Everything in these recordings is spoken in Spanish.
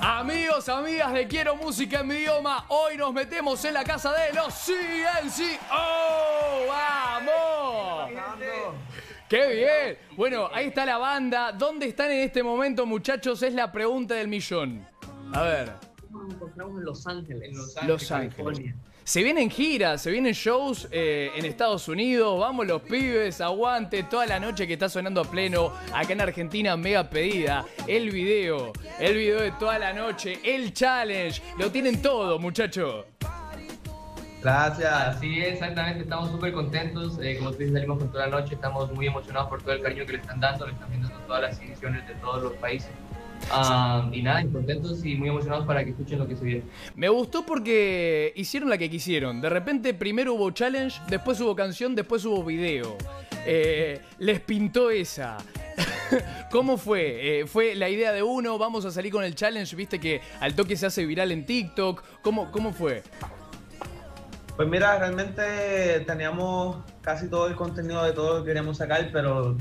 Amigos, amigas de Quiero Música en mi idioma, hoy nos metemos en la casa de los CNC. ¡Oh! ¡Vamos! ¡Qué bien! Bueno, ahí está la banda. ¿Dónde están en este momento, muchachos? Es la pregunta del millón. A ver. Nos encontramos en Los Ángeles. Los Ángeles. Se vienen giras, se vienen shows eh, en Estados Unidos. Vamos los pibes, aguante toda la noche que está sonando a pleno. Acá en Argentina, mega pedida. El video, el video de toda la noche, el challenge. Lo tienen todo, muchachos. Gracias. Así es, exactamente, estamos súper contentos. Eh, como tú dices, salimos con toda la noche, estamos muy emocionados por todo el cariño que le están dando, le están viendo todas las ediciones de todos los países. Y nada, contentos y muy emocionados para que escuchen lo que se viene. Me gustó porque hicieron la que quisieron. De repente primero hubo challenge, después hubo canción, después hubo video. Eh, les pintó esa. ¿Cómo fue? Eh, ¿Fue la idea de uno? ¿Vamos a salir con el challenge? ¿Viste que al toque se hace viral en TikTok? ¿Cómo, cómo fue? Pues mira, realmente teníamos casi todo el contenido de todo lo que queríamos sacar, pero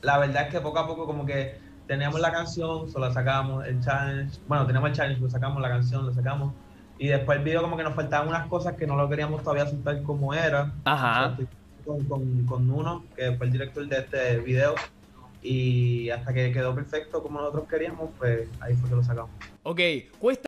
la verdad es que poco a poco como que teníamos la canción, solo la sacamos, el challenge, bueno, teníamos el challenge, lo sacamos, la canción, lo sacamos, y después el video como que nos faltaban unas cosas que no lo queríamos todavía soltar como era. Ajá. con, con, con uno, que fue el director de este video, y hasta que quedó perfecto como nosotros queríamos, pues ahí fue que lo sacamos. Ok, cuesta